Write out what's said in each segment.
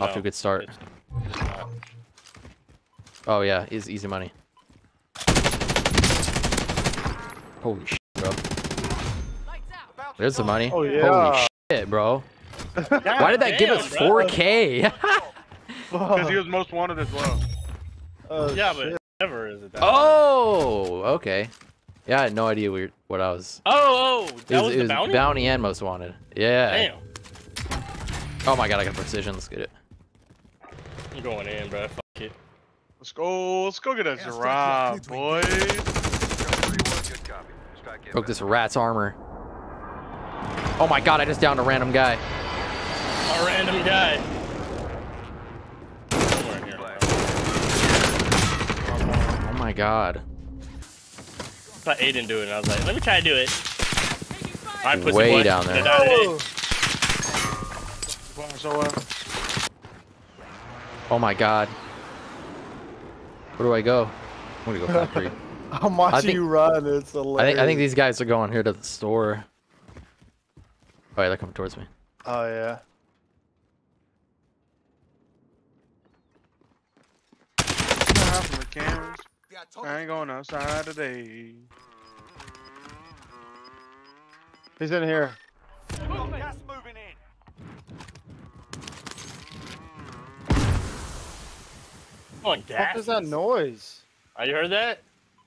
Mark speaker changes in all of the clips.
Speaker 1: Off to a good start.
Speaker 2: it's- it's.
Speaker 1: Oh yeah, is easy money. Holy shit, bro. There's the money.
Speaker 3: Oh, yeah.
Speaker 1: Holy shit, bro. Why did that give us 4K?
Speaker 4: Because he was most wanted as well.
Speaker 3: Oh,
Speaker 2: Yeah,
Speaker 3: shit.
Speaker 2: but never is it that.
Speaker 1: oh, okay. Yeah, I had no idea we what I was.
Speaker 2: Oh, oh,
Speaker 1: It
Speaker 2: that
Speaker 1: was,
Speaker 2: was,
Speaker 1: it was
Speaker 2: bounty.
Speaker 1: bounty and most wanted. Yeah.
Speaker 2: Damn,
Speaker 1: Oh my god, I got precision. Let's get it.
Speaker 2: I'm going in, bro. Fuck it.
Speaker 4: Let's go. Let's go get a Zerah, boys.
Speaker 1: Broke this rat's armor. Oh my god, I just downed a random guy.
Speaker 2: A random guy. Somewhere in here.
Speaker 1: Oh my god.
Speaker 2: I thought Aiden do it, and I was like, let me try to do it. I put
Speaker 1: Way down there.
Speaker 3: Oh,
Speaker 4: So, uh,
Speaker 1: Oh my god. Where do I go? I'm gonna go factory.
Speaker 3: I'm watching
Speaker 1: think-
Speaker 3: you run. It's
Speaker 1: I
Speaker 3: hilarious.
Speaker 1: think I think these guys are going here to the store. Oh yeah, they're coming towards me.
Speaker 3: Oh yeah.
Speaker 4: hide from the cameras. I ain't going outside today.
Speaker 3: He's in here.
Speaker 2: Come on,
Speaker 3: What
Speaker 2: gas.
Speaker 3: is that noise?
Speaker 2: Oh, you heard that?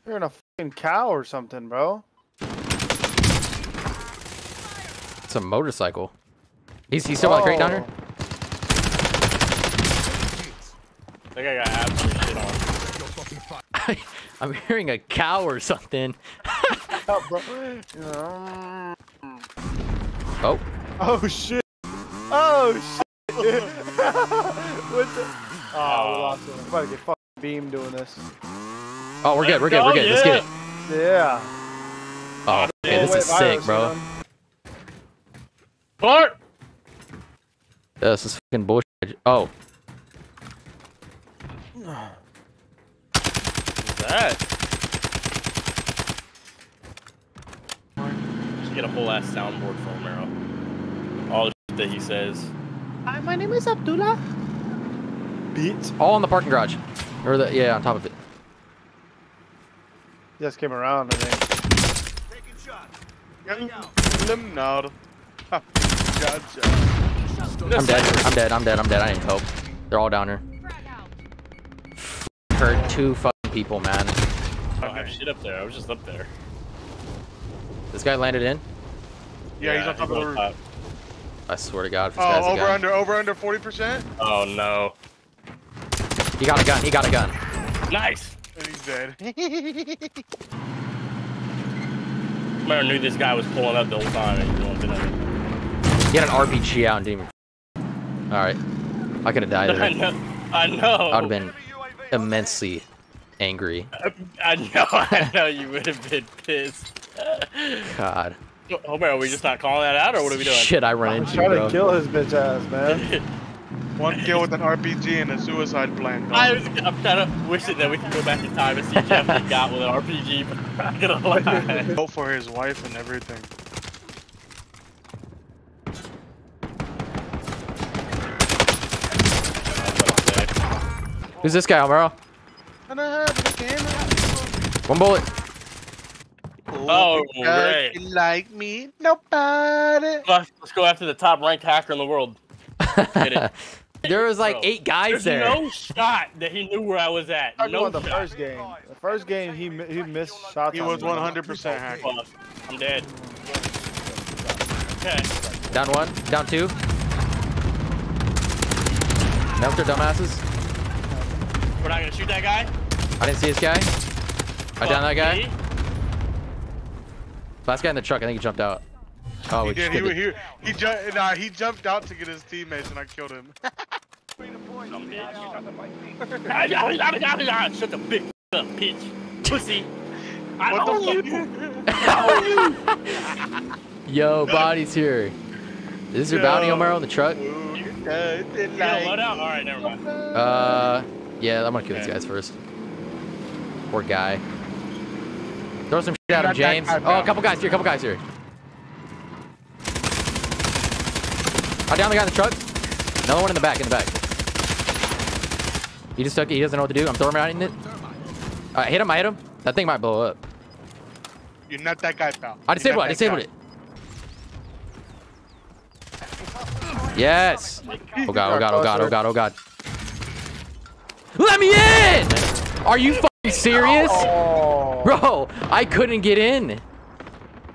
Speaker 3: You're in a fucking cow or something, bro.
Speaker 1: It's a motorcycle. He's he's still the crate down here.
Speaker 2: I think I got absolute shit on.
Speaker 1: I'm hearing a cow or something.
Speaker 3: Oh.
Speaker 1: Oh,
Speaker 3: Oh shit. Oh shit. what the? Oh, we um, lost him. I'm about to get fucking beam doing this.
Speaker 1: oh, we're good, we're good,
Speaker 2: Let's
Speaker 1: we're good. Let's get it.
Speaker 3: Yeah.
Speaker 1: Oh, okay,
Speaker 2: Oh,
Speaker 1: this is sick, bro.
Speaker 3: man.
Speaker 1: Yeah, this is fucking bullshit. Oh,
Speaker 2: What's that? Just get a whole ass soundboard for Romero. All the shit that he says.
Speaker 3: Hi, my name is Abdullah. Beat.
Speaker 1: all in the parking garage, or the yeah, on top of it.
Speaker 3: Just came around, I think.
Speaker 4: Them nod. Ha, Gotcha.
Speaker 1: I'm dead. I'm dead. I'm dead. I'm dead. I need help. They're all down here. Hurt two fucking people, man.
Speaker 2: I don't have shit up there. I was just up there.
Speaker 1: This guy landed in.
Speaker 4: Yeah, he's on top of the roof.
Speaker 1: I swear to God, if this oh, guy's
Speaker 4: Oh,
Speaker 1: a
Speaker 4: over under, over under 40%?
Speaker 2: Oh no.
Speaker 1: He got a gun. He got a gun.
Speaker 2: Nice!
Speaker 4: And he's dead.
Speaker 2: Romero knew this guy was pulling up the whole time and he wanted to.
Speaker 1: He had an RPG out and didn't even. All right, I could have died there.
Speaker 2: I know. I know.
Speaker 1: I would have been immensely angry.
Speaker 2: I know. I know you would have been pissed.
Speaker 1: God.
Speaker 2: Romero, are we just not calling that out, or what are we doing?
Speaker 1: Shit, I run
Speaker 3: I'm
Speaker 1: into,
Speaker 3: trying
Speaker 1: bro.
Speaker 3: to kill his bitch ass, man.
Speaker 4: One kill with an RPG and a suicide plan. dog.
Speaker 2: I was, I'm kind of wishing that we could go back in time and see Jeff get got with an RPG, but I'm not gonna lie.
Speaker 4: Vote for his wife and everything.
Speaker 1: Who's this guy, Alvaro?
Speaker 4: And I have the camera.
Speaker 1: One bullet.
Speaker 2: Oh,
Speaker 4: because
Speaker 2: great.
Speaker 4: you like me? Nobody.
Speaker 2: Let's, let's go after the top ranked hacker in the world. Get it.
Speaker 1: there was like
Speaker 2: Bro,
Speaker 1: eight guys
Speaker 2: There's
Speaker 1: there.
Speaker 2: no shot that he knew where I was at.
Speaker 3: I
Speaker 2: No
Speaker 3: the
Speaker 2: shot.
Speaker 3: first game. The first game, he he missed shots.
Speaker 4: He was 100% hacked.
Speaker 2: Fuck, I'm dead. Okay.
Speaker 1: Down one. Down two. Knocked their dumbasses.
Speaker 2: We're not gonna shoot that guy.
Speaker 1: I didn't see this guy. I down that guy.
Speaker 2: Me.
Speaker 1: Last guy in the truck. I think he jumped out. Oh,
Speaker 4: He
Speaker 1: we
Speaker 4: did.
Speaker 1: just
Speaker 4: He, he, he, ju- nah, he jumped out to get his teammates and I killed him.
Speaker 2: Shut the big up, bitch. Pussy. I
Speaker 4: What
Speaker 2: own
Speaker 4: the
Speaker 2: you.
Speaker 1: it. Yo, body's here. Is this your bounty,
Speaker 4: Yo.
Speaker 1: Omar, on the truck?
Speaker 2: You don't load out? Alright, never mind.
Speaker 1: Uh, yeah, I'm gonna kill these guys first. Poor guy. Throw some shit at him, James.
Speaker 4: guy,
Speaker 1: Oh, a couple guys here, a couple guys here. I down the guy in the truck. Another one in the back, in the back. He just took it. He doesn't know what to do. I'm thermiting it. I hit him. I hit him. That thing might blow up.
Speaker 4: You're not that guy, pal.
Speaker 1: I
Speaker 4: You're
Speaker 1: disabled it. I
Speaker 4: that
Speaker 1: disabled
Speaker 4: guy.
Speaker 1: it. Yes. Oh god, oh god, oh god, oh god, oh god. Let me in! Are you fucking serious?
Speaker 3: Oh.
Speaker 1: Bro, I couldn't get in.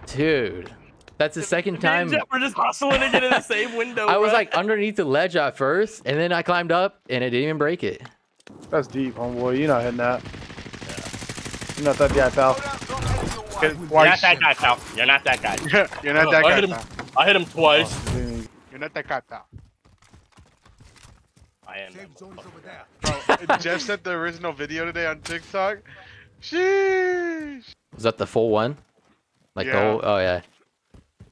Speaker 1: Dude. That's the second time.
Speaker 2: We're just hustling to get in the same window.
Speaker 1: I was like underneath the ledge at first, and then I climbed up, and it didn't even break it.
Speaker 3: That's deep, homeboy. You're not hitting that. You're not that guy, pal.
Speaker 4: Get
Speaker 2: You're not that guy, pal. You're not that guy.
Speaker 4: You're not that
Speaker 2: I
Speaker 4: guy,
Speaker 2: hit him. I hit him twice.
Speaker 3: Oh, dude,
Speaker 4: You're not that guy, pal.
Speaker 2: I am.
Speaker 4: Bro, Jeff sent the original video today on TikTok. Sheesh.
Speaker 1: Was that the full one? Like the whole, oh yeah.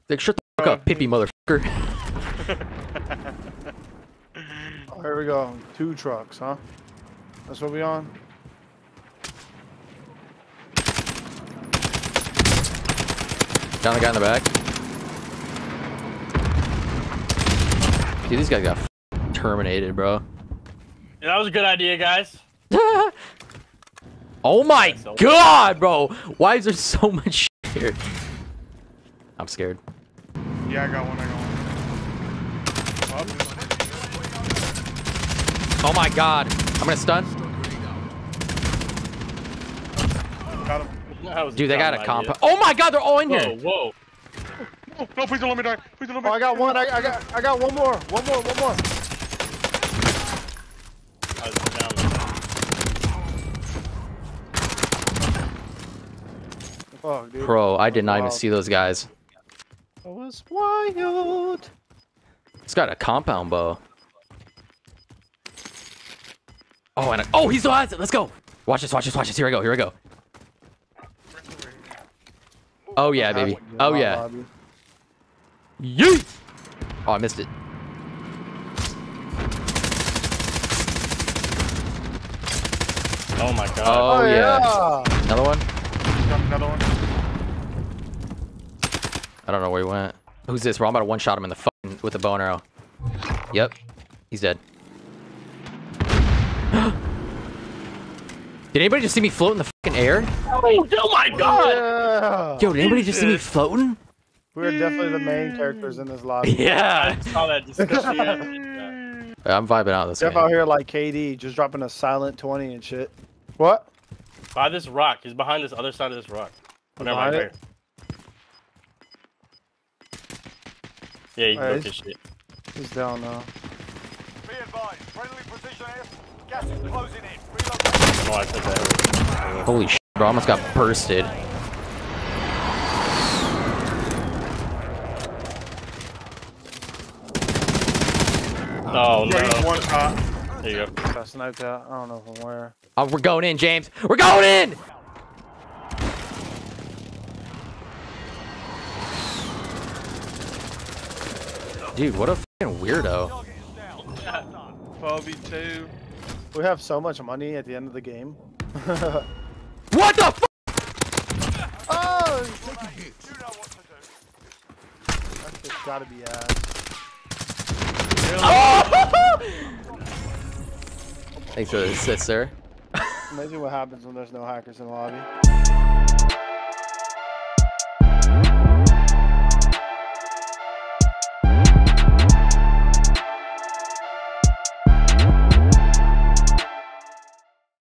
Speaker 1: Like, shut the fuck up, pippy motherfucker.
Speaker 3: Oh, here we go. Two trucks, huh? That's what we on?
Speaker 1: Down the guy in the back. Dude, these guys got terminated, bro.
Speaker 2: Yeah, that was a good idea, guys.
Speaker 1: oh my
Speaker 2: So-
Speaker 1: god, bro! Why is there so much shit here? I'm scared.
Speaker 4: Yeah, I got one. I got one.
Speaker 1: Oh my god. I'm gonna stun.
Speaker 4: Oh, got him.
Speaker 1: Dude, they got a
Speaker 2: dumb
Speaker 1: compound.
Speaker 2: idea.
Speaker 1: Oh my god, they're all in
Speaker 2: Whoa,
Speaker 1: here.
Speaker 2: whoa.
Speaker 4: Oh, no, please don't let me die. Please don't let me
Speaker 3: Oh, I got one. I, I got. I got one more. One more. One more.
Speaker 2: I was down.
Speaker 3: Fuck, dude.
Speaker 1: Bro, I did not even see those guys.
Speaker 3: That was wild.
Speaker 1: It's got a compound bow. Oh, and a, oh, he still has it. Let's go. Watch this, watch this, watch this. Here I go, here I go. Oh yeah, baby. Oh yeah. Yeet! Oh, I missed it.
Speaker 2: Oh my god.
Speaker 1: Oh,
Speaker 3: Oh,
Speaker 1: yeah.
Speaker 3: yeah.
Speaker 1: Another one?
Speaker 4: Another one.
Speaker 1: I don't know where he went. Who's this? Bro, I'm about to one-shot him in the fucking with a bow and arrow. Yep. He's dead. Did anybody just see me float in the fucking air?
Speaker 2: Oh, oh my god.
Speaker 3: Yeah.
Speaker 1: Yo, did anybody just see me floating?
Speaker 3: We're definitely the main characters in this lobby.
Speaker 1: Yeah.
Speaker 2: I saw that discussion.
Speaker 1: I'm vibing out this
Speaker 3: Jeff
Speaker 1: game.
Speaker 3: out here like KD, just dropping a silent 20 and shit. What?
Speaker 2: By this rock. He's behind this other side of this rock. Never mind.
Speaker 3: Behind
Speaker 2: Right here. Yeah, you
Speaker 3: Alright.
Speaker 2: broke his shit.
Speaker 3: He's down now.
Speaker 5: Be advised, friendly position air. Gas is closing in. Reload.
Speaker 2: Don't know why I said that.
Speaker 1: Holy shit, bro. I almost got bursted.
Speaker 2: Oh
Speaker 4: Bro, he's
Speaker 2: no.
Speaker 4: one shot.
Speaker 2: There you go.
Speaker 3: I sniped that. I don't know from where.
Speaker 1: Oh, we're going in, James. We're going in! Dude, what a fucking weirdo.
Speaker 4: 12v2.
Speaker 3: We have so much money at the end of the game.
Speaker 1: What the fuck?
Speaker 3: oh,
Speaker 5: You know what to do.
Speaker 3: that shit's gotta be ass.
Speaker 1: Thanks for the assist, sir.
Speaker 3: Amazing what happens when there's no hackers in the lobby.